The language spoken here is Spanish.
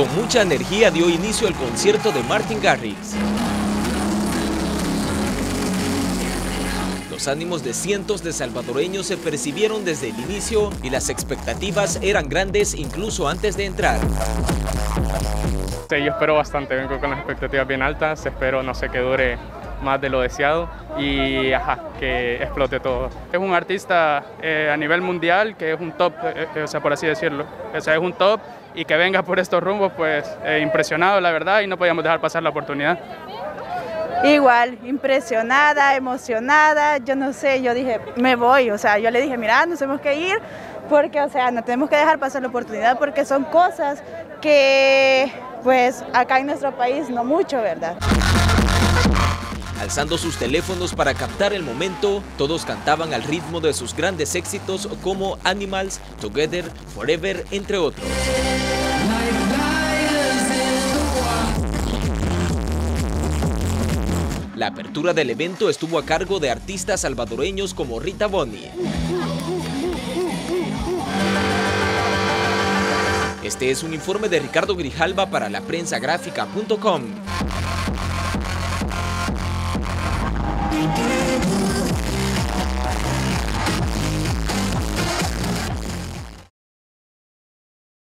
Con mucha energía dio inicio el concierto de Martin Garrix. Los ánimos de cientos de salvadoreños se percibieron desde el inicio y las expectativas eran grandes incluso antes de entrar. Sí, yo espero bastante, vengo con las expectativas bien altas, espero no sé que dure más de lo deseado y ajá, que explote todo. Es un artista eh, a nivel mundial que es un top, eh, eh, o sea, por así decirlo, o sea, es un top y que venga por estos rumbos, pues impresionado la verdad y no podíamos dejar pasar la oportunidad. Igual, impresionada, emocionada, yo no sé, yo dije, me voy, o sea, yo le dije, mira, nos tenemos que ir porque, o sea, no tenemos que dejar pasar la oportunidad porque son cosas que, pues, acá en nuestro país no mucho, ¿verdad? Alzando sus teléfonos para captar el momento, todos cantaban al ritmo de sus grandes éxitos como Animals, Together, Forever, entre otros. La apertura del evento estuvo a cargo de artistas salvadoreños como Rita Boni. Este es un informe de Ricardo Grijalva para la prensagráfica.com.